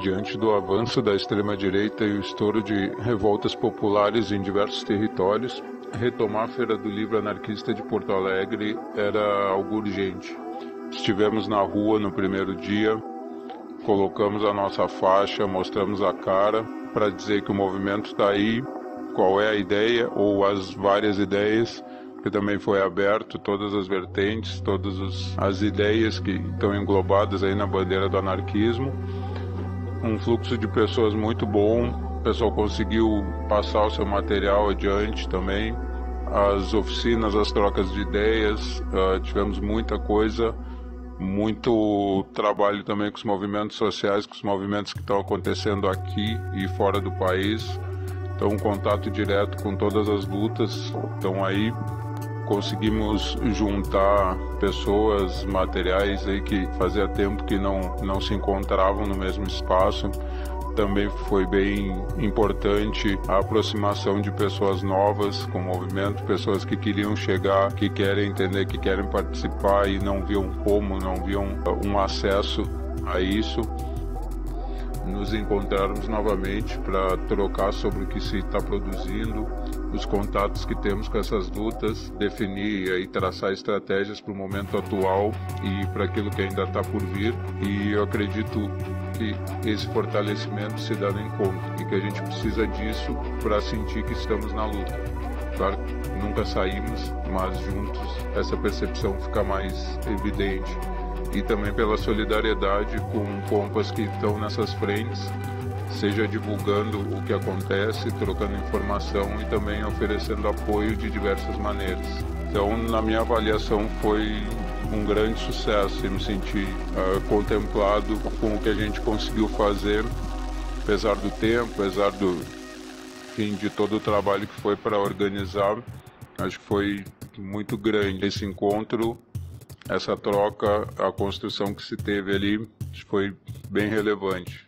Diante do avanço da extrema-direita e o estouro de revoltas populares em diversos territórios, retomar a Feira do Livro Anarquista de Porto Alegre era algo urgente. Estivemos na rua no primeiro dia, colocamos a nossa faixa, mostramos a cara para dizer que o movimento está aí, qual é a ideia ou as várias ideias, que também foi aberto, todas as vertentes, todas as ideias que estão englobadas aí na bandeira do anarquismo. Um fluxo de pessoas muito bom, o pessoal conseguiu passar o seu material adiante também. As oficinas, as trocas de ideias, uh, tivemos muita coisa muito trabalho também com os movimentos sociais, com os movimentos que estão acontecendo aqui e fora do país. Então, um contato direto com todas as lutas estão aí. Conseguimos juntar pessoas, materiais aí que fazia tempo que não, não se encontravam no mesmo espaço. Também foi bem importante a aproximação de pessoas novas com o movimento, pessoas que queriam chegar, que querem entender, que querem participar e não viam como, não viam um acesso a isso nos encontrarmos novamente para trocar sobre o que se está produzindo, os contatos que temos com essas lutas, definir e traçar estratégias para o momento atual e para aquilo que ainda está por vir. E eu acredito que esse fortalecimento se dá no encontro e que a gente precisa disso para sentir que estamos na luta. Claro que nunca saímos, mas juntos essa percepção fica mais evidente e também pela solidariedade com compas que estão nessas frentes, seja divulgando o que acontece, trocando informação e também oferecendo apoio de diversas maneiras. Então, na minha avaliação, foi um grande sucesso e me senti uh, contemplado com o que a gente conseguiu fazer, apesar do tempo, apesar do fim de todo o trabalho que foi para organizar. Acho que foi muito grande esse encontro essa troca, a construção que se teve ali foi bem relevante.